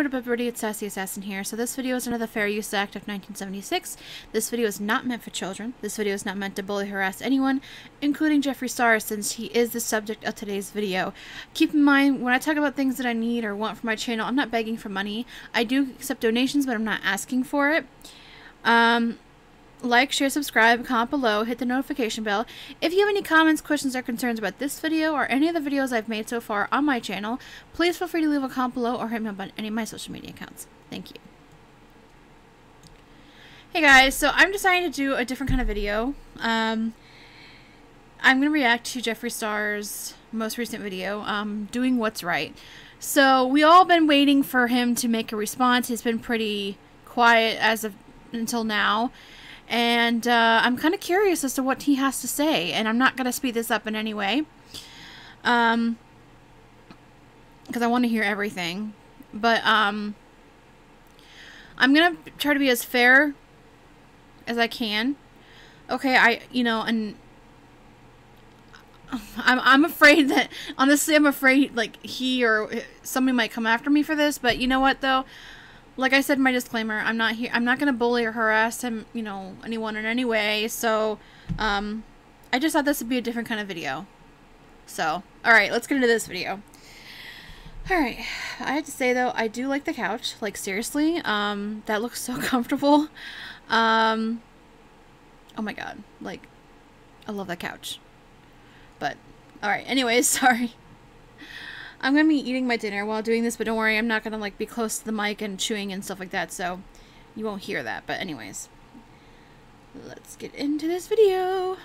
what up everybody, it's Sassy Assassin here. So this video is under the Fair Use Act of 1976. This video is not meant for children. This video is not meant to bully harass anyone, including Jeffree Star, since he is the subject of today's video. Keep in mind, when I talk about things that I need or want for my channel, I'm not begging for money. I do accept donations, but I'm not asking for it. Um, like, share, subscribe, comment below, hit the notification bell. If you have any comments, questions, or concerns about this video or any of the videos I've made so far on my channel, please feel free to leave a comment below or hit me up on any of my social media accounts. Thank you. Hey guys, so I'm deciding to do a different kind of video. Um, I'm going to react to Jeffree Star's most recent video, um, Doing What's Right. So we all been waiting for him to make a response. He's been pretty quiet as of until now and uh, I'm kind of curious as to what he has to say, and I'm not going to speed this up in any way, um, because I want to hear everything, but um, I'm going to try to be as fair as I can. Okay, I, you know, and I'm, I'm afraid that, honestly, I'm afraid, like, he or somebody might come after me for this, but you know what, though? Like I said my disclaimer, I'm not here. I'm not gonna bully or harass him, you know, anyone in any way. So, um, I just thought this would be a different kind of video. So, all right, let's get into this video. All right, I have to say though, I do like the couch. Like seriously, um, that looks so comfortable. Um, oh my god, like, I love that couch. But, all right. Anyways, sorry. I'm gonna be eating my dinner while doing this, but don't worry, I'm not gonna like be close to the mic and chewing and stuff like that, so you won't hear that. But anyways, let's get into this video.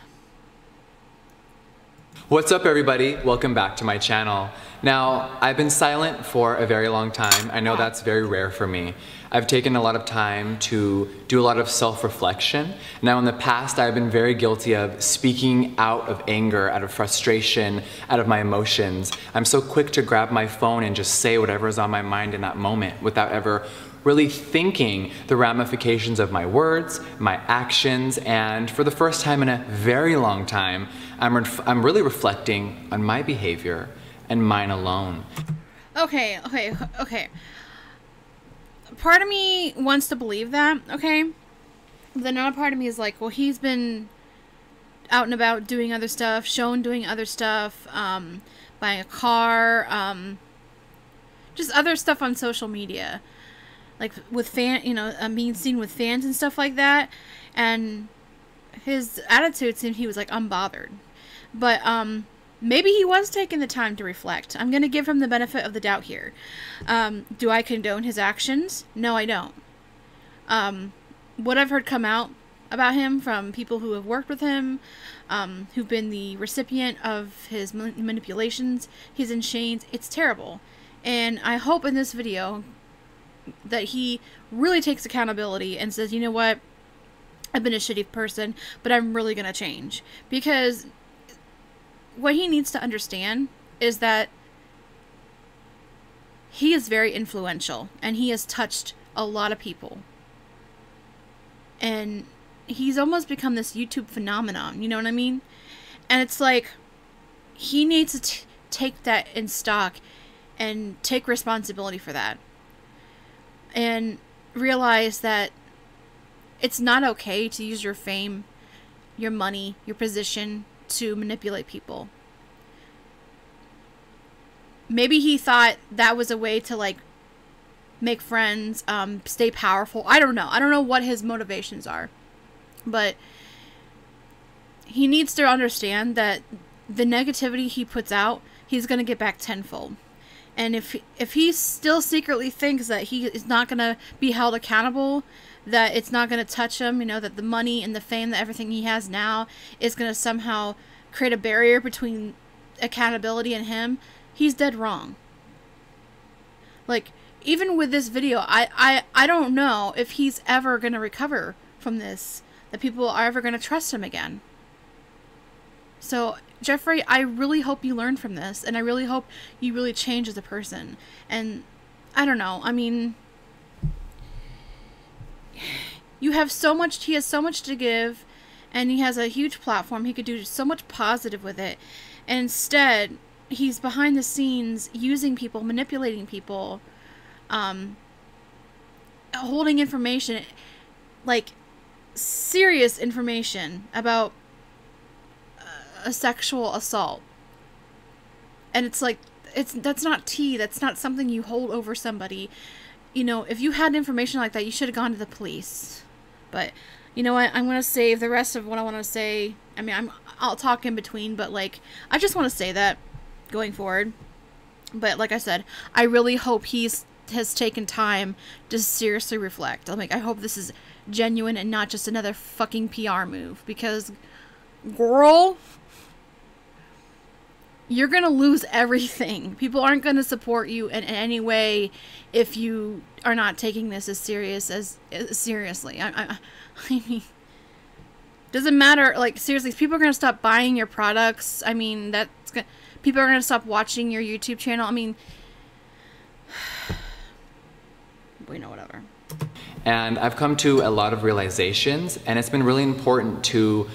What's up everybody? Welcome back to my channel. Now, I've been silent for a very long time. I know that's very rare for me. I've taken a lot of time to do a lot of self-reflection. Now in the past, I've been very guilty of speaking out of anger, out of frustration, out of my emotions. I'm so quick to grab my phone and just say whatever is on my mind in that moment without ever really thinking the ramifications of my words, my actions, and for the first time in a very long time, I'm, I'm really reflecting on my behavior and mine alone. Okay, okay, okay. Part of me wants to believe that, okay? But another part of me is like, well, he's been out and about doing other stuff, shown doing other stuff, um, buying a car, um, just other stuff on social media like with fan, you know, uh, being seen with fans and stuff like that. And his attitude seemed he was like unbothered. But um, maybe he was taking the time to reflect. I'm going to give him the benefit of the doubt here. Um, do I condone his actions? No, I don't. Um, what I've heard come out about him from people who have worked with him, um, who've been the recipient of his manipulations, he's in chains. It's terrible. And I hope in this video, that he really takes accountability and says, you know what, I've been a shitty person, but I'm really going to change. Because what he needs to understand is that he is very influential and he has touched a lot of people. And he's almost become this YouTube phenomenon, you know what I mean? And it's like he needs to take that in stock and take responsibility for that and realize that it's not okay to use your fame, your money, your position to manipulate people. Maybe he thought that was a way to like make friends, um, stay powerful. I don't know. I don't know what his motivations are. But he needs to understand that the negativity he puts out, he's going to get back tenfold. And if if he still secretly thinks that he is not going to be held accountable, that it's not going to touch him, you know, that the money and the fame, that everything he has now is going to somehow create a barrier between accountability and him, he's dead wrong. Like even with this video, I I I don't know if he's ever going to recover from this. That people are ever going to trust him again. So Jeffree, I really hope you learn from this, and I really hope you really change as a person. And I don't know, I mean, you have so much, he has so much to give, and he has a huge platform. He could do so much positive with it. And instead, he's behind the scenes using people, manipulating people, um, holding information, like serious information about a sexual assault. And it's like it's that's not tea. That's not something you hold over somebody. You know, if you had information like that, you should have gone to the police. But you know what? I'm gonna save the rest of what I want to say. I mean, I'm I'll talk in between, but like I just want to say that going forward. But like I said, I really hope he's has taken time to seriously reflect. I'm like, I hope this is genuine and not just another fucking PR move because, girl, you're gonna lose everything. People aren't gonna support you in, in any way if you are not taking this as serious as, as seriously. I, I, I mean, doesn't matter. Like seriously, people are gonna stop buying your products. I mean, that's gonna, people are gonna stop watching your YouTube channel. I mean, we know whatever. And I've come to a lot of realizations, and it's been really important to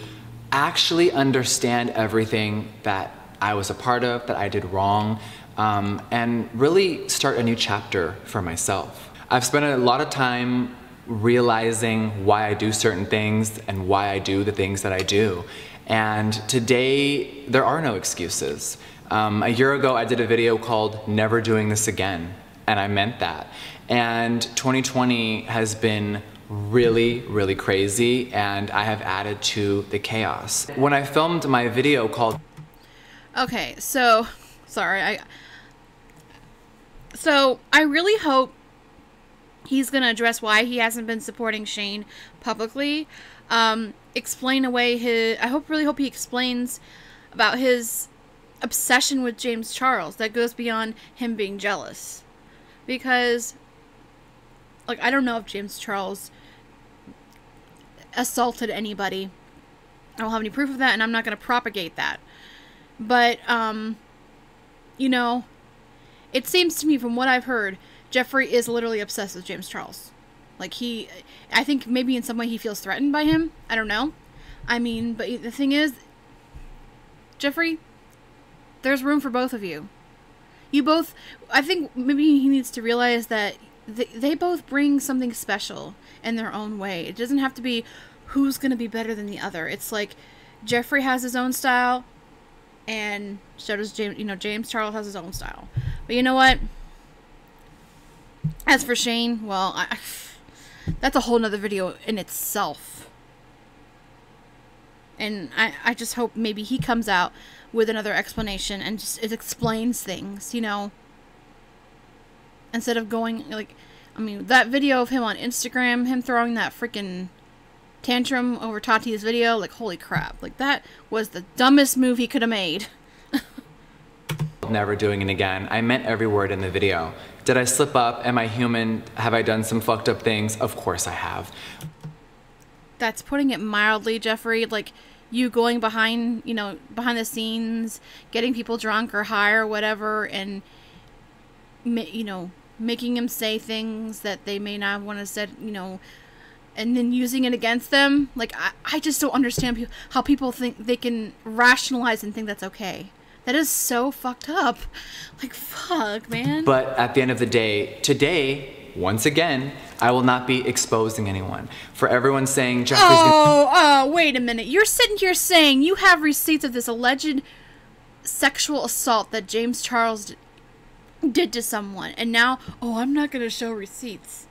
actually understand everything that I was a part of, that I did wrong, um, and really start a new chapter for myself. I've spent a lot of time realizing why I do certain things and why I do the things that I do. And today, there are no excuses. Um, a year ago, I did a video called Never Doing This Again, and I meant that. And 2020 has been really, really crazy, and I have added to the chaos. When I filmed my video called Okay, so sorry, I so I really hope he's going to address why he hasn't been supporting Shane publicly. Um, explain away his. I hope really hope he explains about his obsession with James Charles that goes beyond him being jealous, because like I don't know if James Charles assaulted anybody. I don't have any proof of that, and I'm not going to propagate that. But, um, you know, it seems to me from what I've heard, Jeffree is literally obsessed with James Charles. Like, he, I think maybe in some way he feels threatened by him. I don't know. I mean, but the thing is, Jeffree, there's room for both of you. You both, I think maybe he needs to realize that they, they both bring something special in their own way. It doesn't have to be who's going to be better than the other. It's like Jeffree has his own style, and so does James. You know, James Charles has his own style. But you know what? As for Shane, well, I, that's a whole nother video in itself. And I, I just hope maybe he comes out with another explanation and just it explains things, you know. Instead of going like I mean, that video of him on Instagram, him throwing that freaking tantrum over Tati's video, like, holy crap. Like, that was the dumbest move he could have made. Never doing it again. I meant every word in the video. Did I slip up? Am I human? Have I done some fucked up things? Of course I have. That's putting it mildly, Jeffree. Like, you going behind, you know, behind the scenes, getting people drunk or high or whatever, and, you know, making them say things that they may not want to say, you know, and then using it against them. Like, I, I just don't understand how people think they can rationalize and think that's okay. That is so fucked up. Like, fuck, man. But at the end of the day, today, once again, I will not be exposing anyone. For everyone saying Jeffree's Oh, oh, wait a minute. You're sitting here saying you have receipts of this alleged sexual assault that James Charles did to someone, and now, oh, I'm not going to show receipts.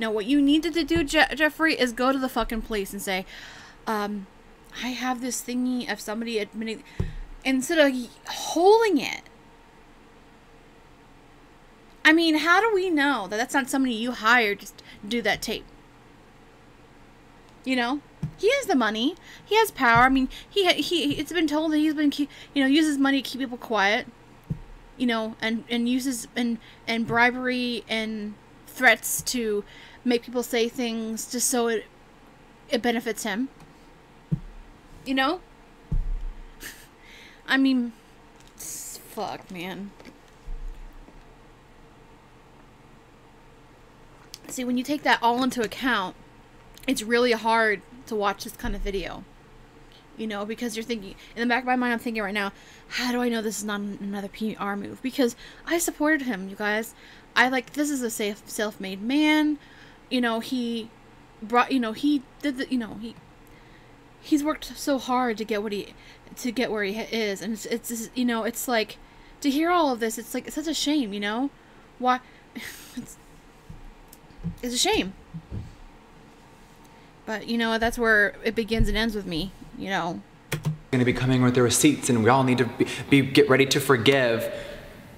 Now, what you needed to do, Je- Jeffree, is go to the fucking police and say, um, I have this thingy of somebody admitting, instead of holding it. I mean, how do we know that that's not somebody you hired to do that tape? You know, he has the money, he has power. I mean, he he it's been told that he's been you know uses money to keep people quiet. You know, and and uses and and bribery and threats to make people say things just so it it benefits him. You know? I mean, fuck, man. See, when you take that all into account, it's really hard to watch this kind of video. You know, because you're thinking, in the back of my mind, I'm thinking right now, how do I know this is not another PR move? Because I supported him, you guys. I like, this is a safe, self made man you know, he brought, you know, he did the, you know, he he's worked so hard to get what he to get where he is and it's, it's you know, it's like to hear all of this, it's like it's such a shame, you know? Why it's it's a shame. But you know, that's where it begins and ends with me, you know. Going to be coming with the receipts and we all need to be, be get ready to forgive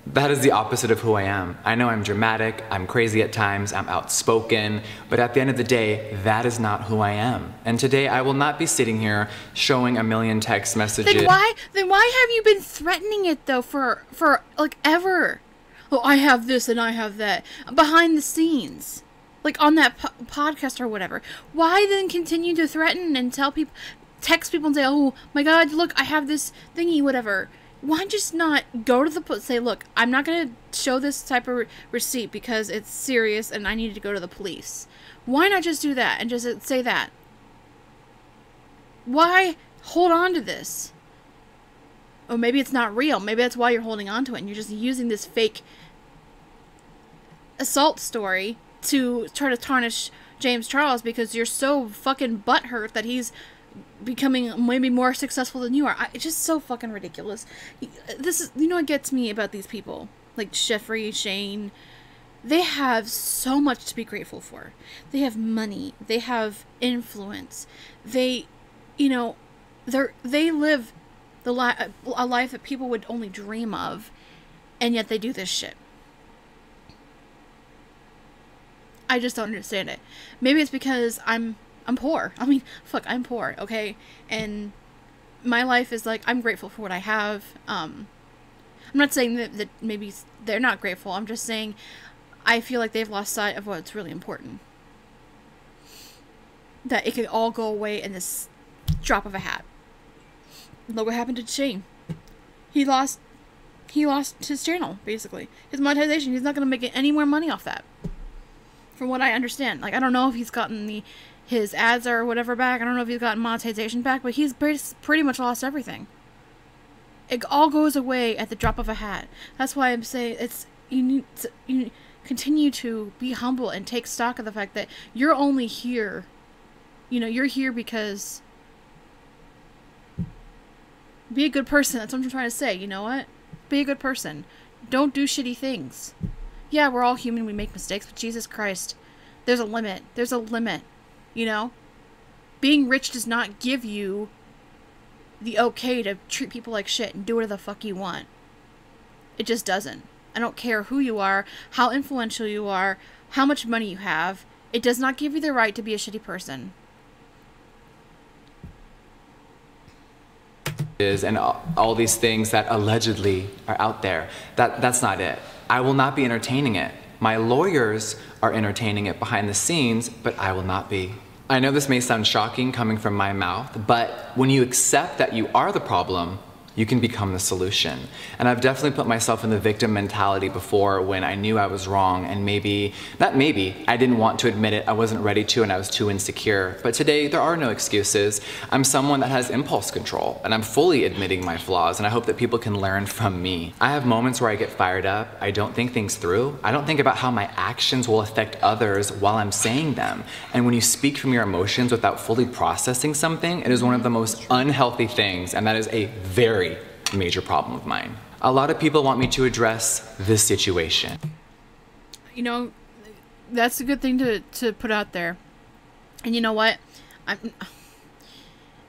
that is the opposite of who I am. I know I'm dramatic, I'm crazy at times, I'm outspoken, but at the end of the day, that is not who I am. And today I will not be sitting here showing a million text messages. Then why then why have you been threatening it though for for like ever? Oh, I have this and I have that behind the scenes. Like on that po- podcast or whatever. Why then continue to threaten and tell people text people and say, "Oh my god, look, I have this thingy whatever." Why just not go to the police? say look i'm not going to show this type of re- receipt because it's serious and i need to go to the police. Why not just do that and just say that? Why hold on to this? Or maybe it's not real. Maybe that's why you're holding on to it and you're just using this fake assault story to try to tarnish james charles because you're so fucking butthurt that he's becoming maybe more successful than you are. I, it's just so fucking ridiculous. This is, you know, what gets me about these people like Jeffree, Shane. They have so much to be grateful for. They have money. They have influence. They, you know, they're they live the li- a life that people would only dream of, and yet they do this shit. I just don't understand it. Maybe it's because I'm I'm poor. I mean, fuck, I'm poor, okay? And my life is like I'm grateful for what I have. Um I'm not saying that, that maybe they're not grateful. I'm just saying I feel like they've lost sight of what's really important. That it could all go away in this drop of a hat. Look what happened to Shane. He lost he lost his channel, basically. His monetization. He's not gonna make any more money off that. From what I understand. Like I don't know if he's gotten the his ads or whatever back. I don't know if he's gotten monetization back, but he's pretty much lost everything. It all goes away at the drop of a hat. That's why I'm saying it's you need to, you continue to be humble and take stock of the fact that you're only here. You know, you're here because be a good person. That's what I'm trying to say. You know what? Be a good person. Don't do shitty things. Yeah, we're all human. We make mistakes, but Jesus Christ, there's a limit. There's a limit. You know? Being rich does not give you the okay to treat people like shit and do whatever the fuck you want. It just doesn't. I don't care who you are, how influential you are, how much money you have. It does not give you the right to be a shitty person. And all these things that allegedly are out there. That that's not it. I will not be entertaining it. My lawyers are entertaining it behind the scenes, but I will not be. I know this may sound shocking coming from my mouth, but when you accept that you are the problem, you can become the solution. And I've definitely put myself in the victim mentality before when I knew I was wrong and maybe, not maybe, I didn't want to admit it, I wasn't ready to and I was too insecure. But today, there are no excuses. I'm someone that has impulse control and I'm fully admitting my flaws and I hope that people can learn from me. I have moments where I get fired up, I don't think things through, I don't think about how my actions will affect others while I'm saying them. And when you speak from your emotions without fully processing something, it is one of the most unhealthy things and that is a very major problem of mine. A lot of people want me to address this situation. You know, that's a good thing to, to put out there. And you know what? I'm,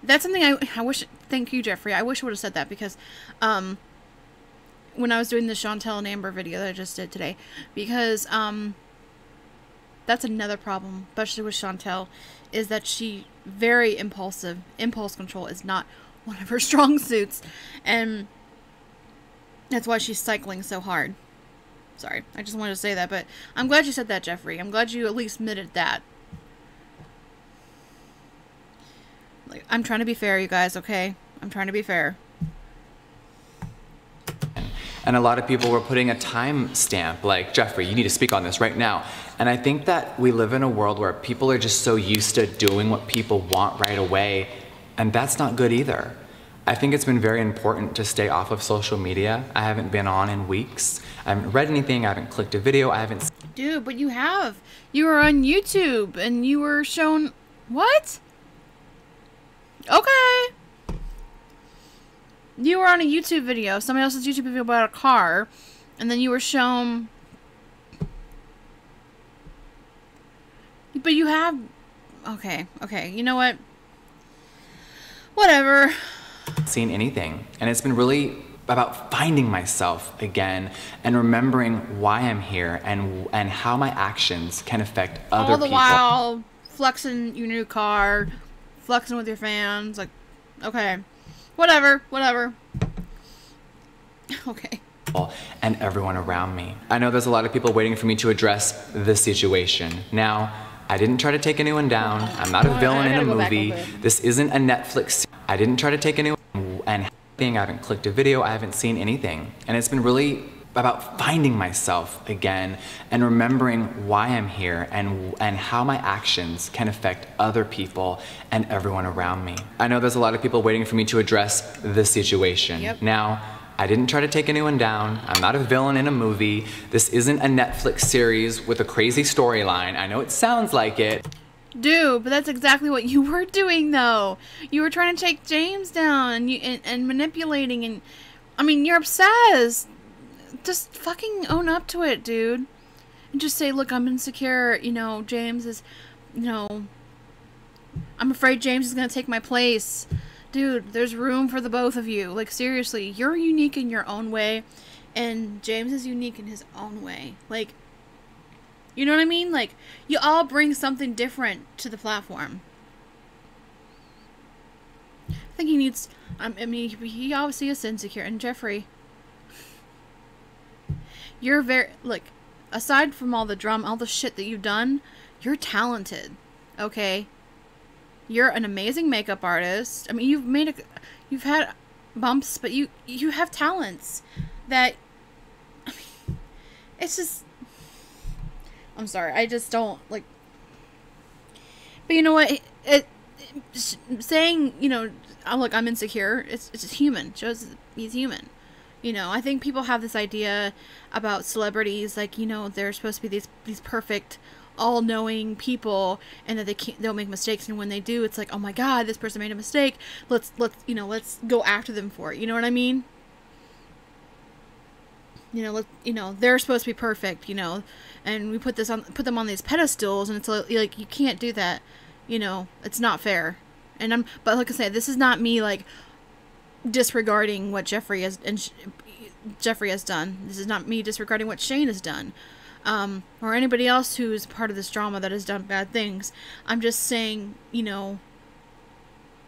that's something I, I wish, thank you, Jeffree. I wish I would have said that because um, when I was doing the Chantel and Amber video that I just did today, because um, that's another problem, especially with Chantel, is that she very impulsive. Impulse control is not one of her strong suits, and that's why she's cycling so hard. Sorry, I just wanted to say that, but I'm glad you said that, Jeffree. I'm glad you at least admitted that. Like, I'm trying to be fair, you guys, okay? I'm trying to be fair. And a lot of people were putting a time stamp, like, Jeffree, you need to speak on this right now. And I think that we live in a world where people are just so used to doing what people want right away and that's not good either. I think it's been very important to stay off of social media. I haven't been on in weeks. I haven't read anything. I haven't clicked a video. I haven't. Dude, but you have. You were on YouTube and you were shown. What? Okay. You were on a YouTube video, somebody else's YouTube video about a car, and then you were shown. But you have. Okay, okay. You know what? Whatever. Seen anything. And it's been really about finding myself again and remembering why I'm here and and how my actions can affect other people. All the people. while flexing your new car, flexing with your fans. Like, okay, whatever, whatever. Okay. and everyone around me. I know there's a lot of people waiting for me to address the situation. Now, I didn't try to take anyone down. I'm not a villain in a gotta go back movie. This isn't a Netflix. I didn't try to take anyone and thing. I haven't clicked a video. I haven't seen anything. And it's been really about finding myself again and remembering why I'm here and and how my actions can affect other people and everyone around me. I know there's a lot of people waiting for me to address the situation. Yep. Now, I didn't try to take anyone down. I'm not a villain in a movie. This isn't a Netflix series with a crazy storyline. I know it sounds like it. Dude, but that's exactly what you were doing, though. You were trying to take James down and you and, and manipulating, and I mean, you're obsessed. Just fucking own up to it, dude. And just say, look, I'm insecure. You know, James is, you know, I'm afraid James is gonna take my place. Dude, there's room for the both of you. Like seriously, you're unique in your own way, and James is unique in his own way. Like you know what I mean? Like, you all bring something different to the platform. I think he needs. Um, I mean, he- obviously is insecure. And Jeffree, you're very. Look, aside from all the drum, all the shit that you've done, you're talented. Okay? You're an amazing makeup artist. I mean, you've made a. You've had bumps, but you you have talents that. I mean, it's just. I'm sorry. I just don't like. But you know what? It, it s- saying you know, oh, look, I'm insecure. It's it's just human. It shows he's human. You know, I think people have this idea about celebrities, like you know, they're supposed to be these these perfect, all-knowing people, and that they can't they'll make mistakes, and when they do, it's like, oh my god, this person made a mistake. Let's let's you know, let's go after them for it. You know what I mean? you know, let, you know, they're supposed to be perfect, you know, and we put this on, put them on these pedestals, and it's like, you can't do that, you know, it's not fair. And I'm, but like I said, this is not me like disregarding what Jeffree has and Jeffree has done. This is not me disregarding what Shane has done, um, or anybody else who's part of this drama that has done bad things. I'm just saying, you know,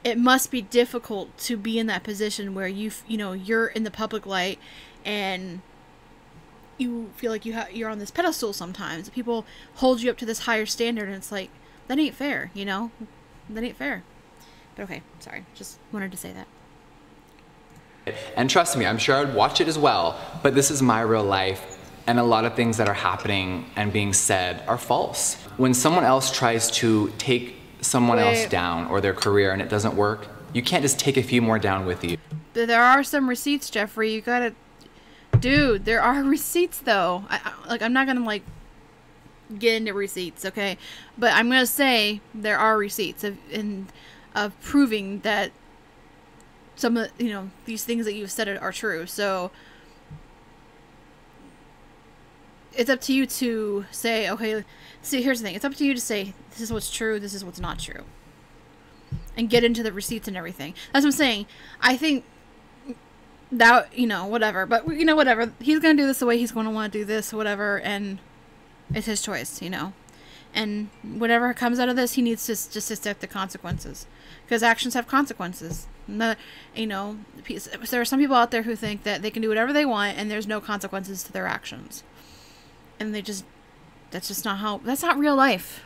it must be difficult to be in that position where you, you know, you're in the public light and you feel like you ha- you're on this pedestal sometimes. People hold you up to this higher standard, and it's like that ain't fair, you know. That ain't fair. But okay, sorry. Just wanted to say that. And trust me, I'm sure I'd watch it as well, but this is my real life, and a lot of things that are happening and being said are false. When someone else tries to take someone else down or their career and it doesn't work, you can't just take a few more down with you. There are some receipts, Jeffree. You gotta, dude. There are receipts though. I, I, like I'm not gonna like get into receipts, okay? But I'm gonna say there are receipts of in of proving that some of you know these things that you've said are true. So it's up to you to say, okay. See, here's the thing. It's up to you to say this is what's true. This is what's not true and get into the receipts and everything. That's what I'm saying. I think that you know whatever, but you know whatever. He's gonna do this the way he's gonna want to do this, whatever, and it's his choice, you know. And whatever comes out of this, he needs to just accept the consequences, because actions have consequences. No, you know, there are some people out there who think that they can do whatever they want and there's no consequences to their actions, and they just that's just not how that's not real life.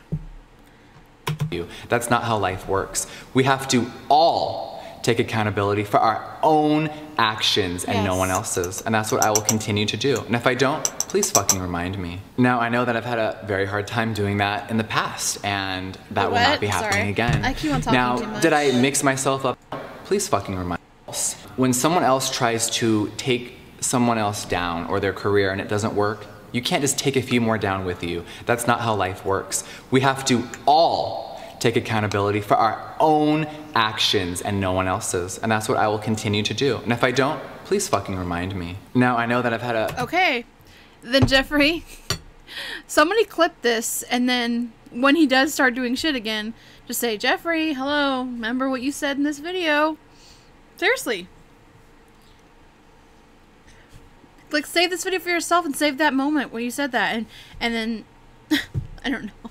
you. That's not how life works. We have to all take accountability for our own actions and no one else's. And that's what I will continue to do. And if I don't, please fucking remind me. Now, I know that I've had a very hard time doing that in the past, and that will not be happening Sorry. again. I keep on talking now, too much. did I mix myself up? Please fucking remind me. when someone else tries to take someone else down or their career and it doesn't work, you can't just take a few more down with you. That's not how life works. We have to all take accountability for our own actions and no one else's. And that's what I will continue to do. And if I don't, please fucking remind me. Now, I know that I've had a. Okay. Then, Jeffree, somebody clip this, and then when he does start doing shit again, just say, Jeffree, hello, remember what you said in this video? Seriously. Like, save this video for yourself and save that moment when you said that. And, and then, I don't know.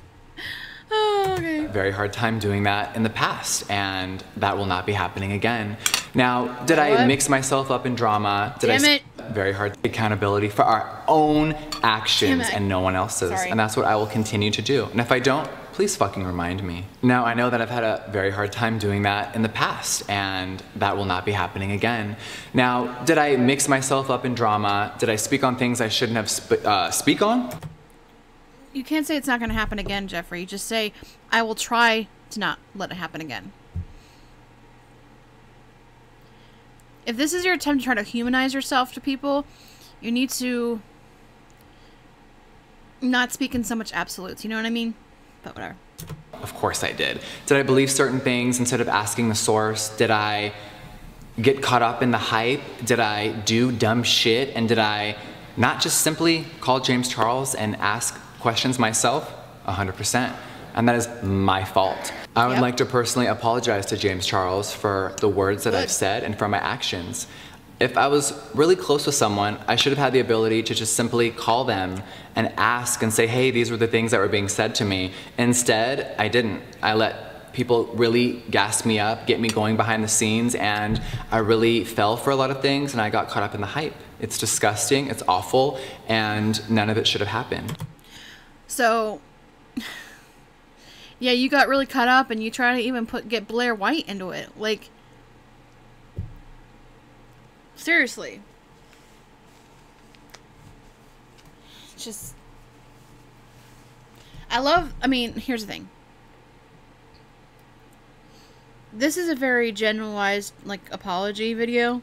Oh, okay. very hard time doing that in the past, and that will not be happening again. Now, did I mix myself up in drama? Did Damn I it. very hard accountability for our own actions and no one else's, Sorry. and that's what I will continue to do. And if I don't, please fucking remind me. Now, I know that I've had a very hard time doing that in the past, and that will not be happening again. Now, did I mix myself up in drama? Did I speak on things I shouldn't have sp- uh, speak on? You can't say it's not going to happen again, Jeffree. Just say, I will try to not let it happen again. If this is your attempt to try to humanize yourself to people, you need to not speak in so much absolutes. You know what I mean? But whatever. Of course I did. Did I believe certain things instead of asking the source? Did I get caught up in the hype? Did I do dumb shit? And did I not just simply call James Charles and ask questions myself? 100%. And that is my fault. I would Yep. like to personally apologize to James Charles for the words that I've said and for my actions. If I was really close with someone, I should have had the ability to just simply call them and ask and say, hey, these were the things that were being said to me. Instead, I didn't. I let people really gas me up, get me going behind the scenes, and I really fell for a lot of things and I got caught up in the hype. It's disgusting, it's awful, and none of it should have happened. So, yeah, you got really caught up and you try to even put get Blair White into it. Like, seriously. It's Just. I love. I mean, here's the thing. This is a very generalized, like, apology video.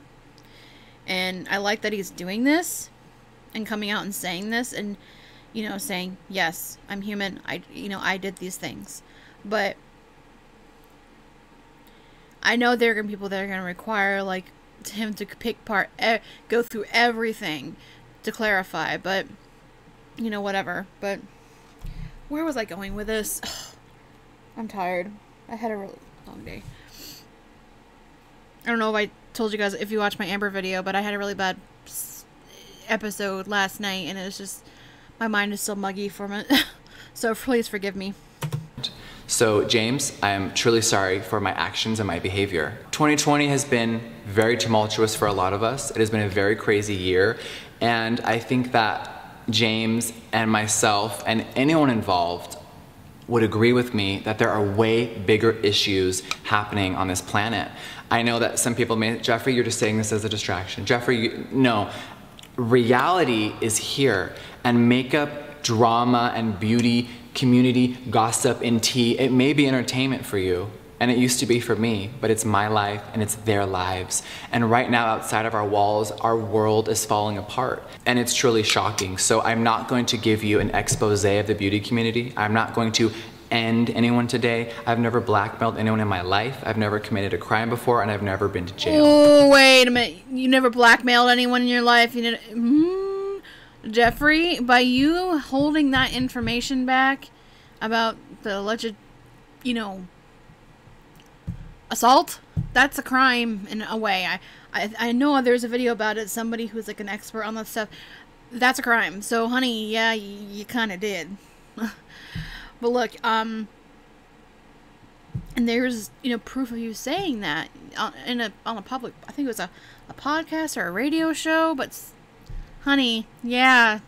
And I like that he's doing this and coming out and saying this and you know saying yes i'm human i you know i did these things but i know there are gonna be people that are gonna require like him to pick part go through everything to clarify but you know whatever. But where was i going with this? I'm tired. I had a really long day. I don't know if i told you guys if you watched my amber video but i had a really bad episode last night and it's just my mind is still muggy from it so please forgive me So, James, I am truly sorry for my actions and my behavior. 2020 has been very tumultuous for a lot of us. It has been a very crazy year. And I think that James and myself and anyone involved would agree with me that there are way bigger issues happening on this planet. I know that some people may, Jeffree, you're just saying this as a distraction. Jeffree, you, no. Reality is here, and makeup, drama, and beauty, community, gossip, and tea, it may be entertainment for you. And it used to be for me, but it's my life and it's their lives. And right now, outside of our walls, our world is falling apart. And it's truly shocking. So I'm not going to give you an expose of the beauty community. I'm not going to end anyone today. I've never blackmailed anyone in my life. I've never committed a crime before, and I've never been to jail. oh wait a minute you never blackmailed anyone in your life you didn't mm, jeffree by you holding that information back about the alleged you know assault that's a crime in a way. I i, I know there's a video about it somebody who's like an expert on that stuff. That's a crime. So honey yeah you, you kind of did. But look um and there's you know proof of you saying that on, in a on a public i think it was a, a podcast or a radio show but honey yeah.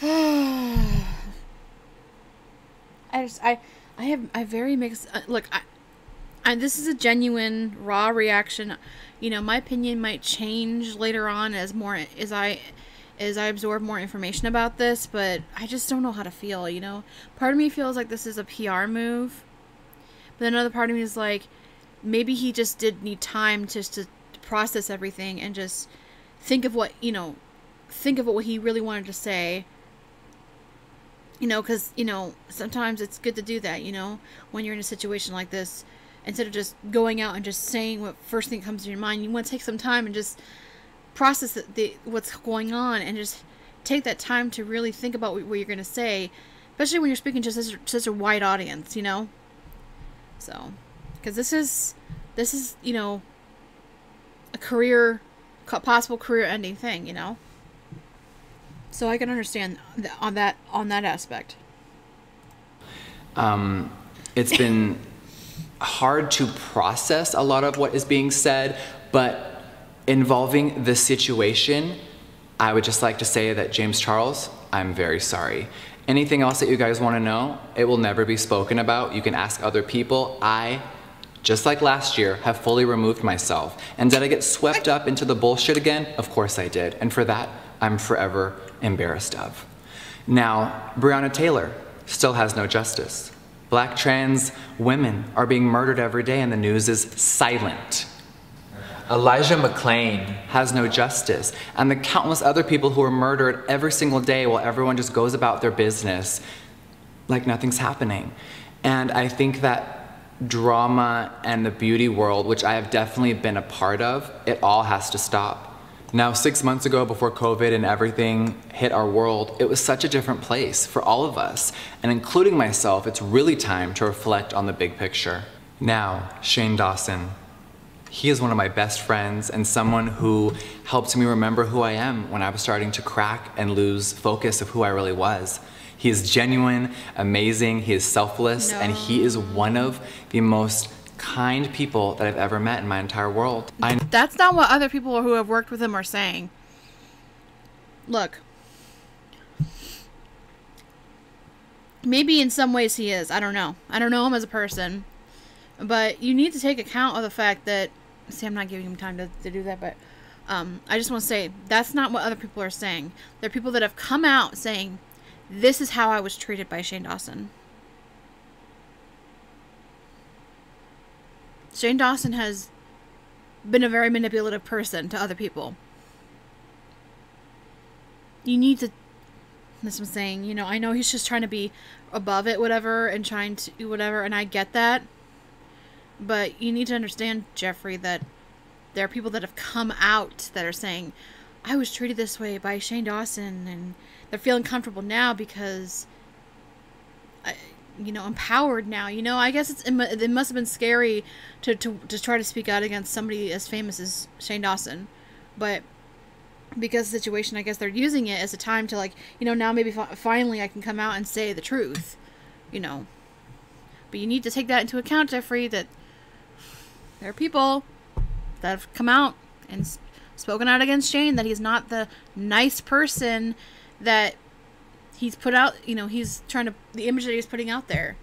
I just i i have i very mixed uh, look i and this is a genuine raw reaction. You know my opinion might change later on as more as i as i absorb more information about this but i just don't know how to feel you know? Part of me feels like this is a pr move but another part of me is like maybe he just did need time just to process everything and just think of what you know think of what he really wanted to say. You know because you know sometimes it's good to do that you know when you're in a situation like this instead of just going out and just saying what first thing comes to your mind. You want to take some time and just process the, the what's going on and just take that time to really think about what, what you're going to say especially when you're speaking to such, such a wide audience you know? So because this is this is you know a career possible career ending thing you know? So i can understand th- on that on that aspect. Um, it's been hard to process a lot of what is being said but involving the situation i would just like to say that james charles i'm very sorry. Anything else that you guys want to know it will never be spoken about. You can ask other people. I just like last year, have fully removed myself. And did I get swept up into the bullshit again? Of course I did. And for that, I'm forever embarrassed of. Now, Breonna Taylor still has no justice. Black trans women are being murdered every day and the news is silent. Elijah McClain has no justice, and the countless other people who are murdered every single day while everyone just goes about their business like nothing's happening. And I think that drama and the beauty world, which I have definitely been a part of, it all has to stop. Now, six months ago, before COVID and everything hit our world, it was such a different place for all of us. And including myself, it's really time to reflect on the big picture. Now, Shane Dawson. He is one of my best friends and someone who helped me remember who I am when I was starting to crack and lose focus of who I really was. He is genuine, amazing, he is selfless, no. and he is one of the most kind people that I've ever met in my entire world. I That's not what other people who have worked with him are saying. Look. Maybe in some ways he is. I don't know. I don't know him as a person. But you need to take account of the fact that see I'm not giving him time to, to do that, but um, I just want to say that's not what other people are saying. There are people that have come out saying this is how I was treated by Shane Dawson. Shane Dawson has been a very manipulative person to other people. You need to. That's what I'm saying. You know, I know he's just trying to be above it, whatever, and trying to do whatever, and I get that. But you need to understand, Jeffree, that there are people that have come out that are saying, I was treated this way by Shane Dawson, and they're feeling comfortable now because you know empowered now you know? I guess it's it must have been scary to, to to try to speak out against somebody as famous as shane dawson. But because the situation i guess they're using it as a time to like you know now maybe fi- finally i can come out and say the truth you know? But you need to take that into account jeffree that there are people that have come out and spoken out against shane that he's not the nice person that he's put out, you know, he's trying to, the image that he's putting out there.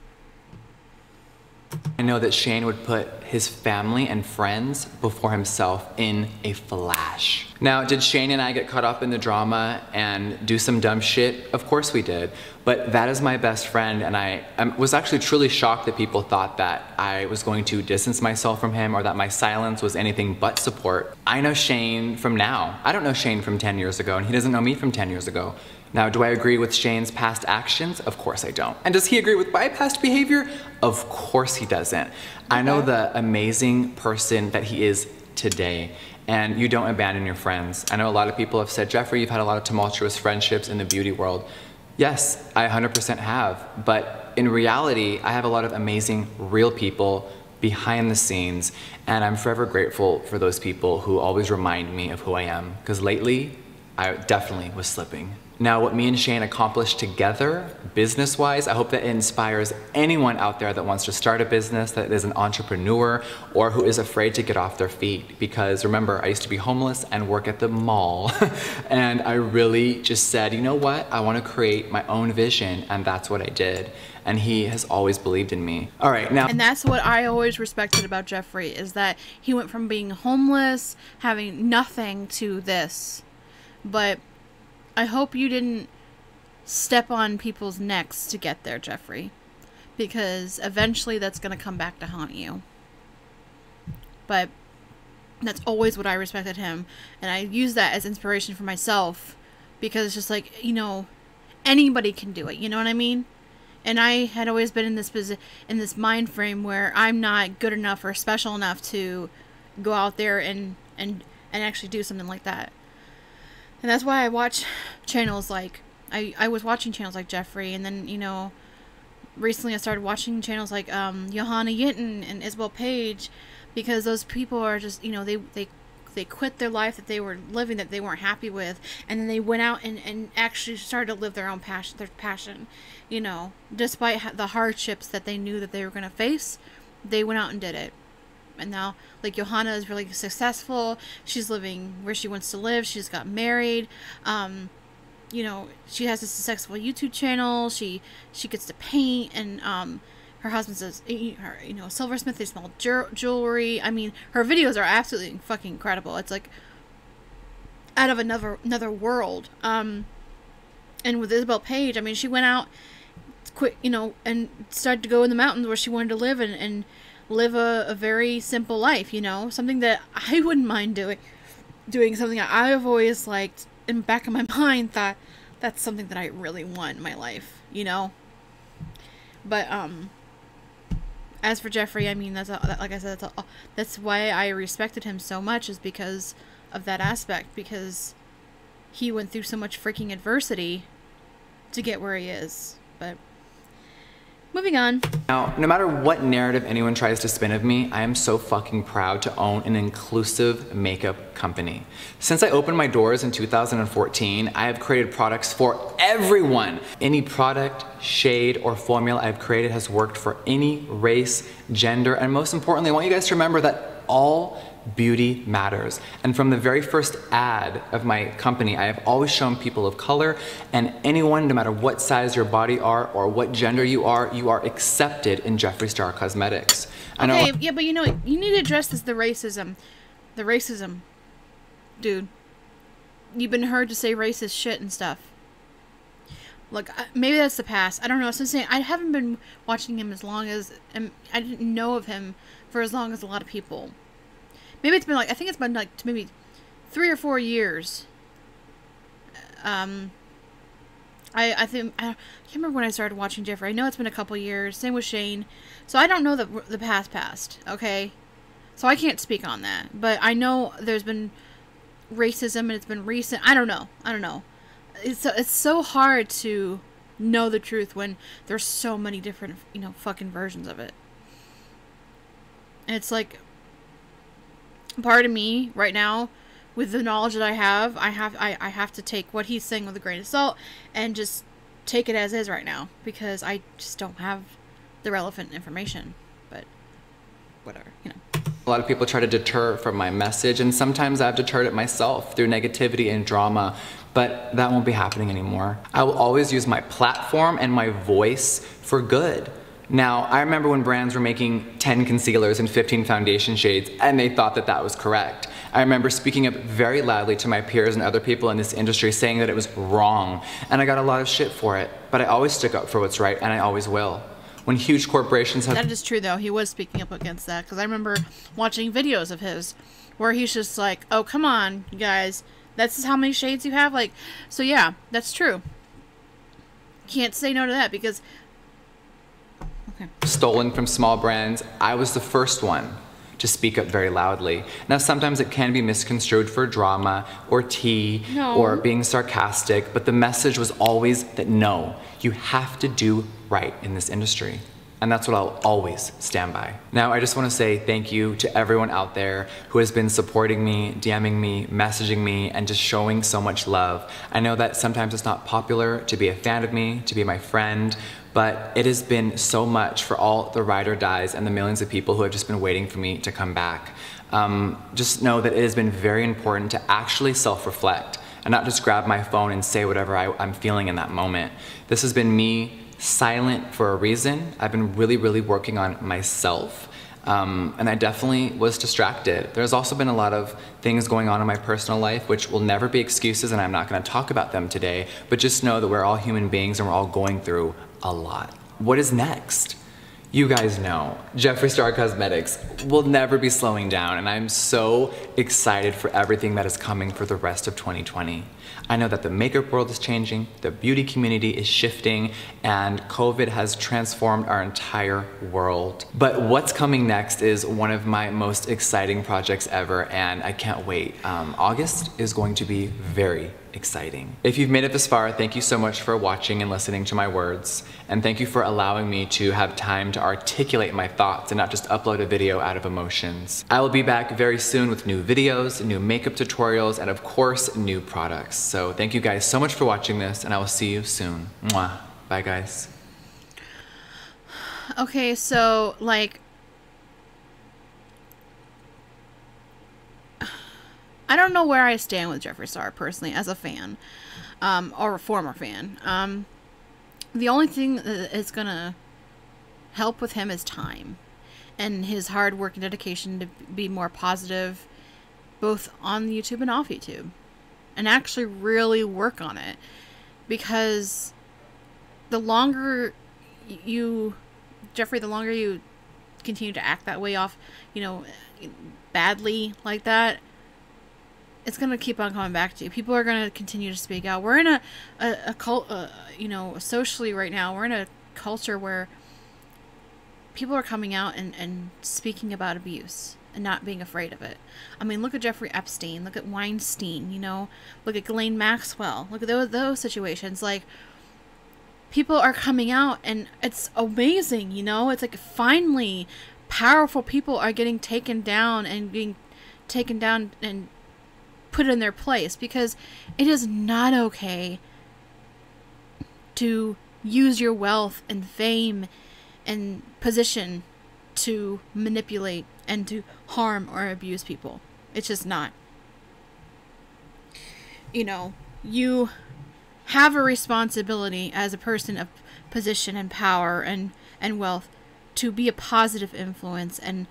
I know that Shane would put his family and friends before himself in a flash. Now, did Shane and I get caught up in the drama and do some dumb shit? Of course we did. But that is my best friend, and I, was actually truly shocked that people thought that I was going to distance myself from him or that my silence was anything but support. I know Shane from now. I don't know Shane from 10 years ago, and he doesn't know me from 10 years ago. Now, do I agree with Shane's past actions? Of course I don't. And does he agree with my past behavior? Of course he doesn't. I know the amazing person that he is today. And you don't abandon your friends. I know a lot of people have said, Jeffree, you've had a lot of tumultuous friendships in the beauty world. Yes, I 100% have. But in reality, I have a lot of amazing, real people behind the scenes. And I'm forever grateful for those people who always remind me of who I am. Because lately, I definitely was slipping. Now, what me and Shane accomplished together, business wise, I hope that it inspires anyone out there that wants to start a business, that is an entrepreneur, or who is afraid to get off their feet. Because remember, I used to be homeless and work at the mall. and I really just said, you know what? I want to create my own vision. And that's what I did. And he has always believed in me. All right, now. And that's what I always respected about Jeffree is that he went from being homeless, having nothing, to this. But I hope you didn't step on people's necks to get there, Jeffree. Because eventually that's going to come back to haunt you. But That's always what I respected him. And I use that as inspiration for myself because it's just like, you know, anybody can do it. You know what I mean? And I had always been in this in this mind frame where I'm not good enough or special enough to go out there and and and actually do something like that. And that's why I watch channels like I I was watching channels like Jeffree and then, you know, recently I started watching channels like um Johanna Yitten and Isabel Paige because those people are just, you know, they they they quit their life that they were living that they weren't happy with and then they went out and, and actually started to live their own passion their passion you know. Despite the hardships that they knew that they were going to face they went out and did it and now like johanna is really successful. She's living where she wants to live. She's got married. Um you know she has a successful youtube channel. She she gets to paint and um her husband says her you know silversmith. They smell jewelry. I mean her videos are absolutely fucking incredible. It's like out of another another world. Um and with isabel Paige i mean she went out quit you know and started to go in the mountains where she wanted to live and, and live a, a very simple life you know something that i wouldn't mind doing doing something i've always liked in back of my mind thought that's something that i really want in my life you know but um as for Jeffree, I mean, that's a, like I said, that's a, that's why I respected him so much is because of that aspect because he went through so much freaking adversity to get where he is. But Moving on. Now, no matter what narrative anyone tries to spin of me, I am so fucking proud to own an inclusive makeup company. Since I opened my doors in 2014, I have created products for everyone. Any product, shade, or formula I've created has worked for any race, gender, and most importantly, I want you guys to remember that all beauty matters. And from the very first ad of my company, I have always shown people of color and anyone, no matter what size your body are or what gender you are, you are accepted in Jeffree Star Cosmetics. I okay, know- yeah, but you know, you need to address this the racism. The racism. Dude. You've been heard to say racist shit and stuff. Look, maybe that's the past. I don't know. Saying I haven't been watching him as long as I didn't know of him for as long as a lot of people. Maybe it's been like I think it's been like maybe three or four years. Um, I I think I can't remember when I started watching Jeffree. I know it's been a couple years. Same with Shane. So I don't know the the past past. Okay, so I can't speak on that. But I know there's been racism and it's been recent. I don't know. I don't know. It's it's so hard to know the truth when there's so many different you know fucking versions of it. And it's like part of me right now with the knowledge that I have, I have I, I have to take what he's saying with a grain of salt and just take it as is right now because I just don't have the relevant information. But whatever, you know. A lot of people try to deter from my message, and sometimes I've deterred it myself through negativity and drama, but that won't be happening anymore. I will always use my platform and my voice for good. Now, I remember when brands were making 10 concealers and 15 foundation shades, and they thought that that was correct. I remember speaking up very loudly to my peers and other people in this industry saying that it was wrong, and I got a lot of shit for it. But I always stick up for what's right, and I always will. When huge corporations have. That is true, though. He was speaking up against that, because I remember watching videos of his where he's just like, oh, come on, you guys. That's how many shades you have? Like, so yeah, that's true. Can't say no to that because Okay. Stolen from small brands, I was the first one to speak up very loudly. Now, sometimes it can be misconstrued for drama or tea no. or being sarcastic, but the message was always that no, you have to do right in this industry. And that's what I'll always stand by. Now, I just want to say thank you to everyone out there who has been supporting me, DMing me, messaging me, and just showing so much love. I know that sometimes it's not popular to be a fan of me, to be my friend, but it has been so much for all the ride or dies and the millions of people who have just been waiting for me to come back. Um, just know that it has been very important to actually self-reflect and not just grab my phone and say whatever I, I'm feeling in that moment. This has been me silent for a reason. I've been really, really working on myself. Um, and I definitely was distracted. There's also been a lot of things going on in my personal life which will never be excuses and I'm not gonna talk about them today, but just know that we're all human beings and we're all going through a lot. What is next? You guys know, Jeffree Star Cosmetics will never be slowing down, and I'm so excited for everything that is coming for the rest of 2020. I know that the makeup world is changing, the beauty community is shifting, and COVID has transformed our entire world. But what's coming next is one of my most exciting projects ever, and I can't wait. Um, August is going to be very exciting. If you've made it this far, thank you so much for watching and listening to my words. And thank you for allowing me to have time to articulate my thoughts and not just upload a video out of emotions. I will be back very soon with new videos, new makeup tutorials, and of course, new products. So thank you guys so much for watching this, and I will see you soon. Mwah. Bye, guys. Okay, so, like, I don't know where I stand with Jeffree Star personally as a fan, um, or a former fan. Um, the only thing that is gonna help with him is time, and his hard work and dedication to be more positive, both on YouTube and off YouTube, and actually really work on it, because the longer you, Jeffree the longer you continue to act that way off, you know, badly like that it's gonna keep on coming back to you. People are gonna continue to speak out. We're in a a, a cult, uh, you know, socially right now. We're in a culture where people are coming out and and speaking about abuse and not being afraid of it. I mean, look at Jeffrey Epstein. Look at Weinstein. You know, look at Ghislaine Maxwell. Look at those those situations. Like people are coming out and it's amazing. You know, it's like finally powerful people are getting taken down and being taken down and put in their place because it is not okay to use your wealth and fame and position to manipulate and to harm or abuse people. It's just not. You know, you have a responsibility as a person of position and power and and wealth to be a positive influence and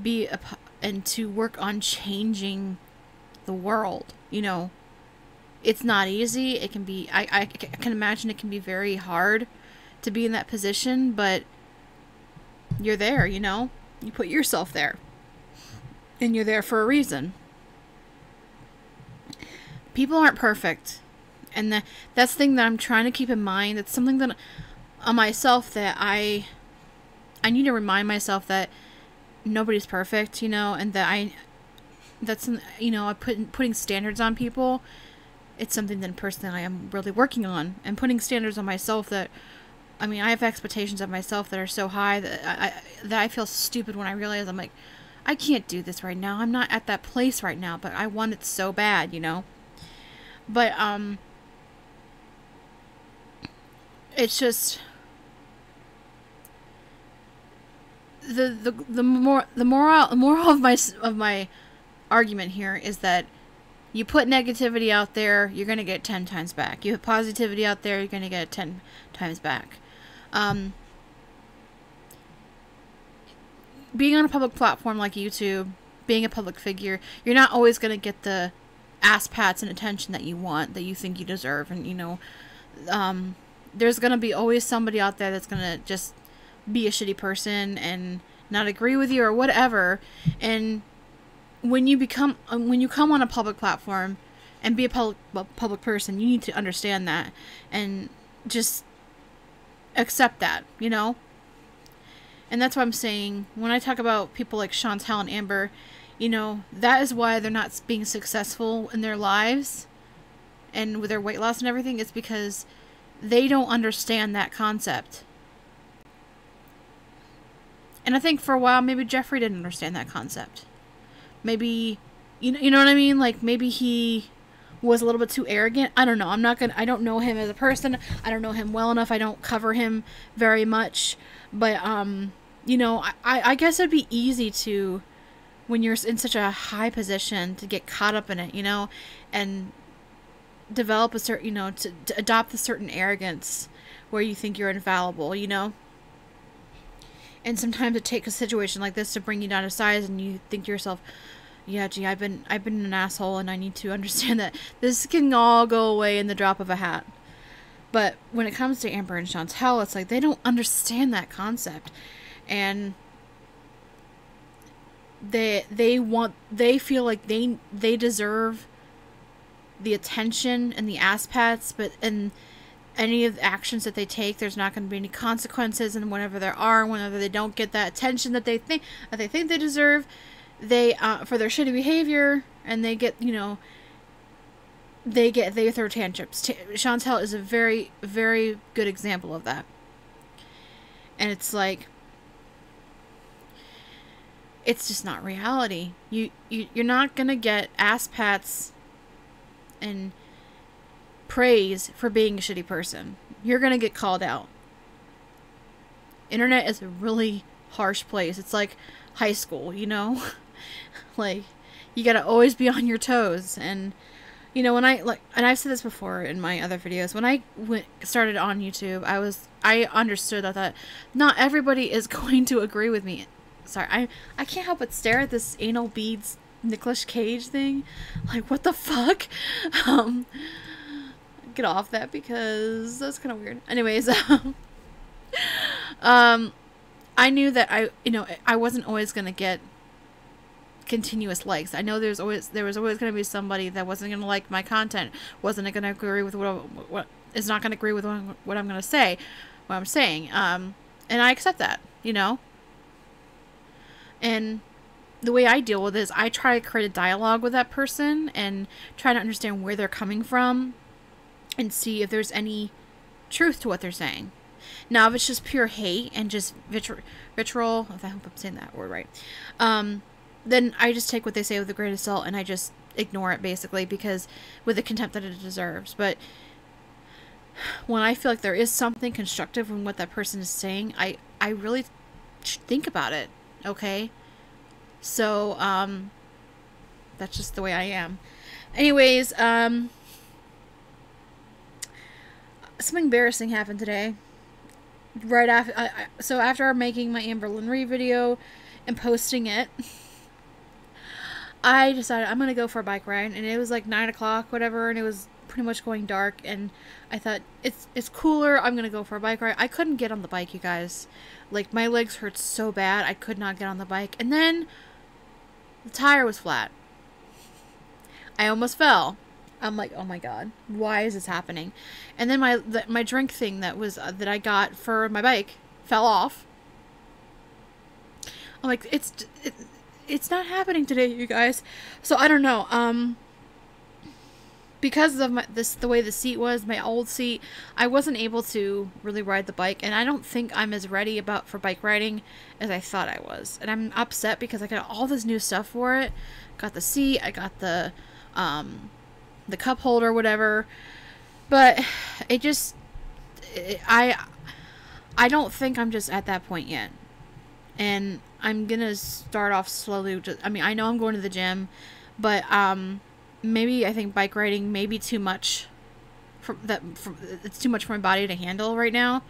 be a and to work on changing the world. You know, it's not easy. It can be, I, I can imagine it can be very hard to be in that position, but you're there, you know? You put yourself there. And you're there for a reason. People aren't perfect. And the, that's the thing that I'm trying to keep in mind. It's something that on myself that I I need to remind myself that nobody's perfect, you know, and that I that's you know I put putting standards on people. It's something that personally I am really working on and putting standards on myself that. I mean, I have expectations of myself that are so high that I, that I feel stupid when I realize I'm like, I can't do this right now. I'm not at that place right now, but I want it so bad, you know. But um, it's just the the the more the moral the moral of my of my argument here is that you put negativity out there, you're going to get 10 times back. You put positivity out there, you're going to get 10 times back. Um, being on a public platform like YouTube, being a public figure, you're not always going to get the ass pats and attention that you want, that you think you deserve. And, you know, um, there's going to be always somebody out there that's going to just be a shitty person and not agree with you or whatever. And when you become uh, when you come on a public platform and be a public public person, you need to understand that and just accept that, you know? And that's what I'm saying when I talk about people like Chantel and Amber, you know, that is why they're not being successful in their lives and with their weight loss and everything it's because they don't understand that concept. And I think for a while maybe Jeffree didn't understand that concept maybe you know, you know what I mean? Like maybe he was a little bit too arrogant. I don't know. I'm not gonna. I don't know him as a person. I don't know him well enough. I don't cover him very much. But um, you know, I I guess it'd be easy to, when you're in such a high position, to get caught up in it. You know, and develop a certain. You know, to, to adopt a certain arrogance where you think you're infallible. You know. And sometimes it takes a situation like this to bring you down to size, and you think to yourself, yeah, gee, I've been I've been an asshole and I need to understand that this can all go away in the drop of a hat. But when it comes to Amber and Chantel, it's like they don't understand that concept. and they they want they feel like they they deserve the attention and the ass pats, but and any of the actions that they take, there's not going to be any consequences, and whenever there are, whenever they don't get that attention that they think that they think they deserve, they uh, for their shitty behavior, and they get you know they get they throw tantrums. T- Chantel is a very very good example of that, and it's like it's just not reality. You you you're not gonna get ass pats and praise for being a shitty person. You're gonna get called out. Internet is a really harsh place. It's like high school, you know? like you gotta always be on your toes. And you know when i like and i've said this before in my other videos when i went started on youtube i was i understood that that not everybody is going to agree with me. Sorry i i can't help but stare at this anal beads Nicolas Cage thing. Like what the fuck? Um get off that because that's kind of weird. Anyways um, um i knew that i you know i wasn't always gonna get continuous likes. I know there's always there was always going to be somebody that wasn't going to like my content, wasn't going to agree with what what is not going to agree with what I'm, what I'm going to say, what I'm saying. Um, and I accept that, you know. And the way I deal with it is I try to create a dialogue with that person and try to understand where they're coming from and see if there's any truth to what they're saying. Now, if it's just pure hate and just vitri- vitriol, if I hope I'm saying that word right, um, then I just take what they say with a grain of salt and I just ignore it basically because with the contempt that it deserves. But when I feel like there is something constructive in what that person is saying, I I really think about it. Okay, so um, that's just the way I am. Anyways, um, something embarrassing happened today. Right after, I, I, so after making my Amberlynn Reed video and posting it. I decided I'm gonna go for a bike ride, and it was like nine o'clock, whatever, and it was pretty much going dark. And I thought it's it's cooler. I'm gonna go for a bike ride. I couldn't get on the bike, you guys. Like my legs hurt so bad, I could not get on the bike. And then the tire was flat. I almost fell. I'm like, oh my god, why is this happening? And then my the, my drink thing that was uh, that I got for my bike fell off. I'm like, it's it, it's not happening today, you guys. So I don't know. Um, because of my, this, the way the seat was, my old seat, I wasn't able to really ride the bike, and I don't think I'm as ready about for bike riding as I thought I was. And I'm upset because I got all this new stuff for it. Got the seat, I got the, um, the cup holder, whatever. But it just, it, I, I don't think I'm just at that point yet. And I'm gonna start off slowly. Just, I mean, I know I'm going to the gym, but um, maybe I think bike riding may be too much. For that, for, it's too much for my body to handle right now,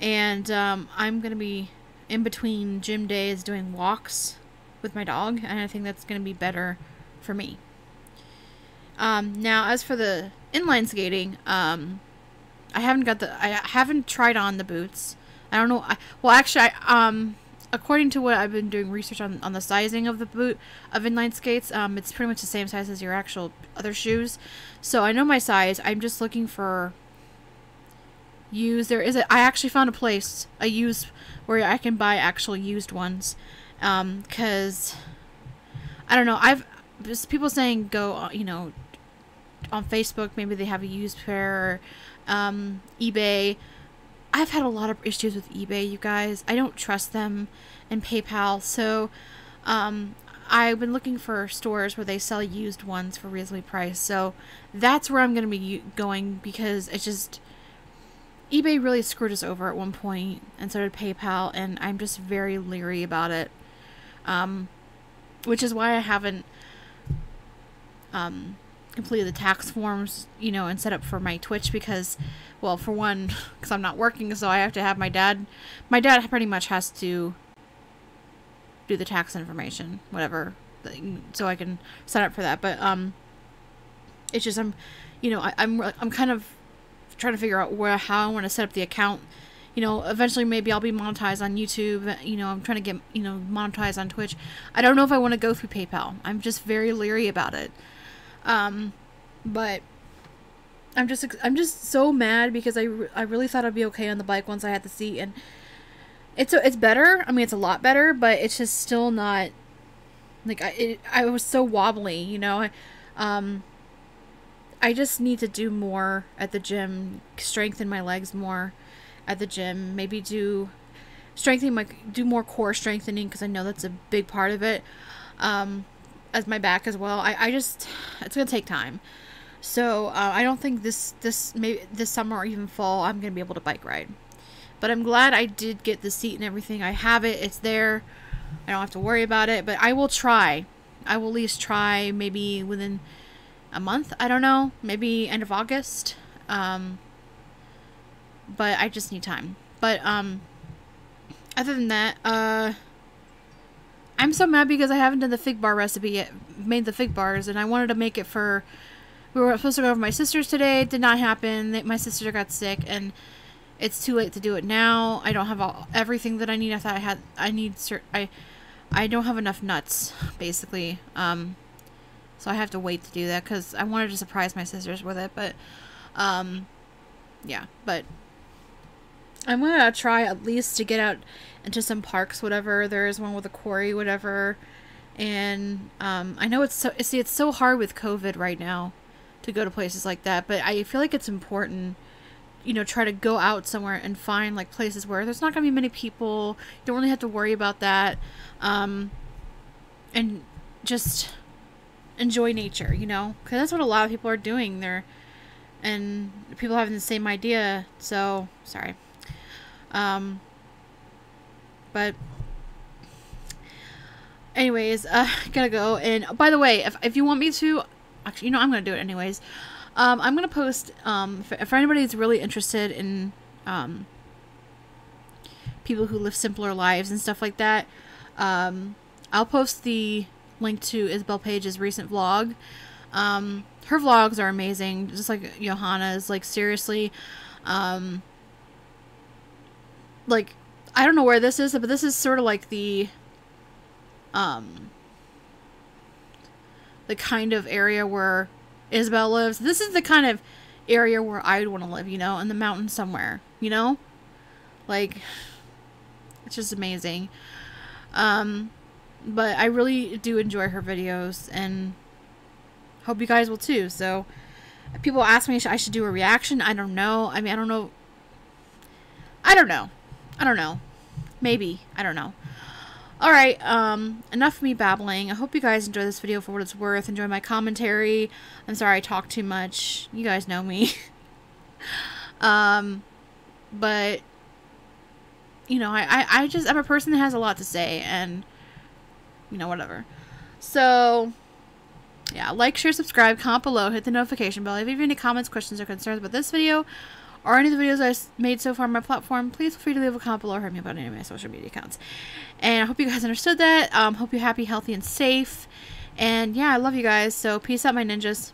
and um, I'm gonna be in between gym days doing walks with my dog, and I think that's gonna be better for me. Um, now, as for the inline skating, um, I haven't got the I haven't tried on the boots. I don't know. I, well, actually, I um according to what I've been doing research on, on the sizing of the boot of inline skates, um, it's pretty much the same size as your actual other shoes. So I know my size. I'm just looking for used. There is a. I actually found a place a used where I can buy actual used ones, um, cause I don't know. I've people saying go. Uh, you know, on Facebook maybe they have a used pair, or, um, eBay. I've had a lot of issues with eBay, you guys. I don't trust them and PayPal, so um, I've been looking for stores where they sell used ones for reasonably priced. So that's where I'm going to be going because it's just eBay really screwed us over at one point, and so did PayPal, and I'm just very leery about it. Um, which is why I haven't um, completed the tax forms, you know, and set up for my Twitch because, well, for one, because I'm not working, so I have to have my dad. My dad pretty much has to do the tax information, whatever, so I can sign up for that. But um, it's just I'm, you know, I, I'm I'm kind of trying to figure out where how I want to set up the account, you know, eventually maybe I'll be monetized on YouTube. You know, I'm trying to get, you know, monetized on Twitch. I don't know if I want to go through PayPal. I'm just very leery about it. Um, but I'm just I'm just so mad because I, I really thought I'd be okay on the bike once I had the seat and it's it's better. I mean, it's a lot better, but it's just still not like I it, I was so wobbly, you know. Um I just need to do more at the gym, strengthen my legs more at the gym, maybe do strengthening my do more core strengthening because I know that's a big part of it. Um as my back as well. I I just it's going to take time. So, uh, I don't think this this maybe this summer or even fall I'm going to be able to bike ride. But I'm glad I did get the seat and everything. I have it. It's there. I don't have to worry about it, but I will try. I will at least try maybe within a month. I don't know. Maybe end of August. Um, but I just need time. But um, other than that, uh, I'm so mad because I haven't done the fig bar recipe yet. Made the fig bars, and I wanted to make it for. We were supposed to go over my sister's today. It did not happen. My sister got sick, and it's too late to do it now. I don't have all, everything that I need. I thought I had. I need. I. I don't have enough nuts, basically. Um, so I have to wait to do that because I wanted to surprise my sisters with it. But, um, yeah. But I'm gonna try at least to get out into some parks, whatever. There is one with a quarry, whatever. And um, I know it's so. See, it's so hard with COVID right now to go to places like that. But I feel like it's important you know, try to go out somewhere and find like places where there's not going to be many people. You don't really have to worry about that. Um, and just enjoy nature, you know, because that's what a lot of people are doing. They're, and people having the same idea. So, sorry. Um, but, anyways, uh, gotta go. And by the way, if, if you want me to, actually, you know, I'm gonna do it anyways. Um, I'm gonna post um, for, for anybody that's really interested in um, people who live simpler lives and stuff like that. Um, I'll post the link to Isabel Paige's recent vlog. Um, her vlogs are amazing, just like Johanna's. Like seriously, um, like I don't know where this is, but this is sort of like the um the kind of area where Isabel lives. This is the kind of area where I'd want to live, you know, in the mountains somewhere, you know? Like, it's just amazing. Um, but I really do enjoy her videos and hope you guys will too. So, people ask me if I should do a reaction. I don't know. I mean, I don't know. I don't know. I don't know. Maybe. I don't know. Alright, um, enough of me babbling. I hope you guys enjoy this video for what it's worth. Enjoy my commentary. I'm sorry I talk too much. You guys know me. um, but, you know, I, I, I just, I'm a person that has a lot to say, and, you know, whatever. So, yeah, like, share, subscribe, comment below, hit the notification bell. If you have any comments, questions, or concerns about this video, or any of the videos I've made so far on my platform, please feel free to leave a comment below or hit me about any of my social media accounts. And I hope you guys understood that. Um, hope you're happy, healthy, and safe. And yeah, I love you guys. So peace out, my ninjas.